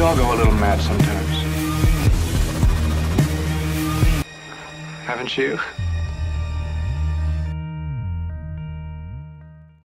We all go a little mad sometimes. Haven't you?